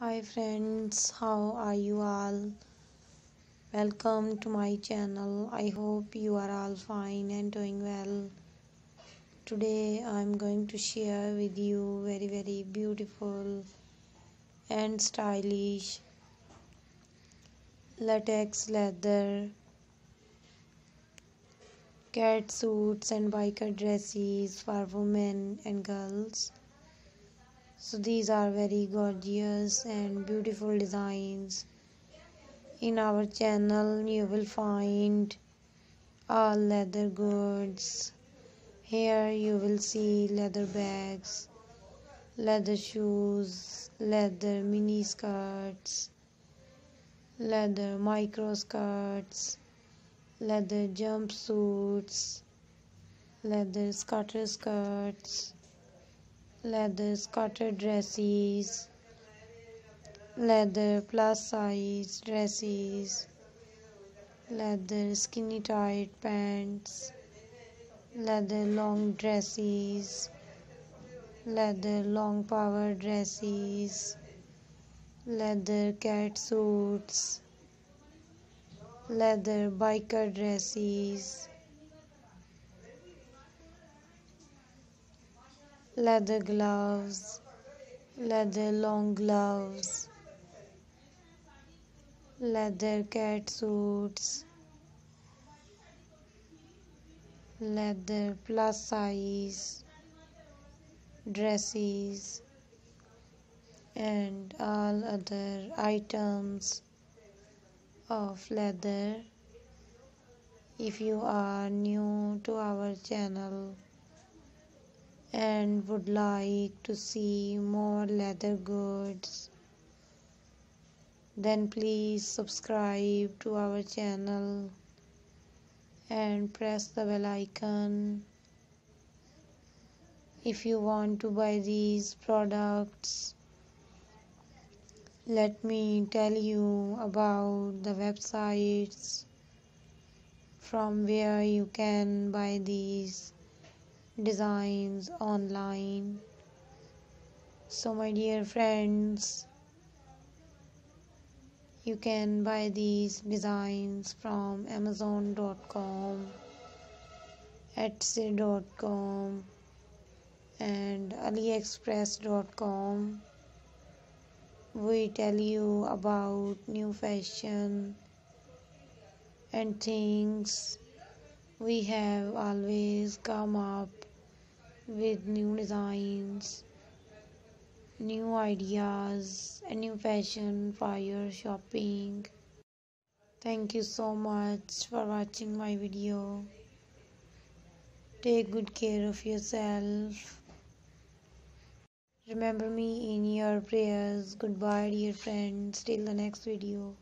hi friends how are you all? Welcome to my channel. I hope you are all fine and doing well. Today i'm going to share with you very very beautiful and stylish latex leather cat suits and biker dresses for women and girls so these are very gorgeous and beautiful designs. In our channel you will find all leather goods. Here you will see leather bags leather shoes leather mini skirts leather micro skirts leather jumpsuits leather skater skirts leather skirted dresses, leather plus size dresses, leather skinny tight pants, leather long dresses, leather long power dresses, leather cat suits, leather biker dresses leather gloves, leather long gloves, leather cat suits, leather plus size. Dresses, and all other items of leather. If you are new to our channel, and would like to see more leather goods then please subscribe to our channel and press the bell icon. If you want to buy these products let me tell you about the websites from where you can buy these designs online. So my dear friends you can buy these designs from amazon.com etsy.com and aliexpress.com we tell you about new fashion and things we have always come up with new designs, new ideas, and new fashion for your shopping. Thank you so much for watching my video. Take good care of yourself. Remember me in your prayers. Goodbye, dear friends. Till the next video.